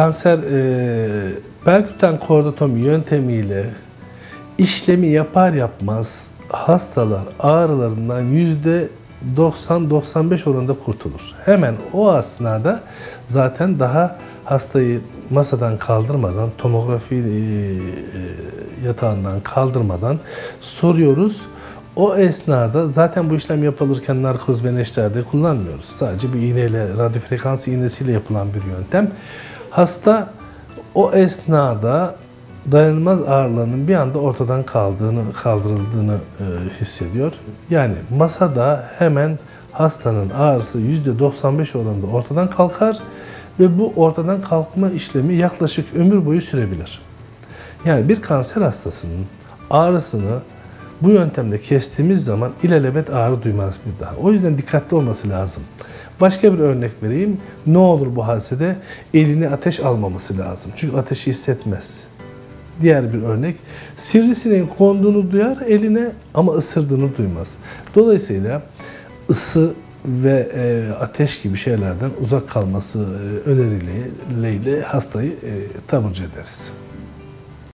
kanser e, perkütan kordotomi yöntemiyle işlemi yapar yapmaz hastalar ağrılarından yüzde 90-95 oranında kurtulur. Hemen o esnada zaten daha hastayı masadan kaldırmadan, tomografi e, e, yatağından kaldırmadan soruyoruz. O esnada zaten bu işlem yapılırken narkoz ve neşterde kullanmıyoruz. Sadece bir iğneyle, radyo frekans iğnesiyle yapılan bir yöntem. Hasta o esnada dayanılmaz ağrılarının bir anda ortadan kaldığını, kaldırıldığını e, hissediyor. Yani masada hemen hastanın ağrısı %95 oranında ortadan kalkar ve bu ortadan kalkma işlemi yaklaşık ömür boyu sürebilir. Yani bir kanser hastasının ağrısını bu yöntemle kestiğimiz zaman ilelebet ağrı duymaz bir daha. O yüzden dikkatli olması lazım. Başka bir örnek vereyim. Ne olur bu hasede? Elini ateş almaması lazım. Çünkü ateşi hissetmez. Diğer bir örnek. Sivrisineğin konduğunu duyar eline ama ısırdığını duymaz. Dolayısıyla ısı ve e, ateş gibi şeylerden uzak kalması e, önerileriyle hastayı e, taburcu ederiz.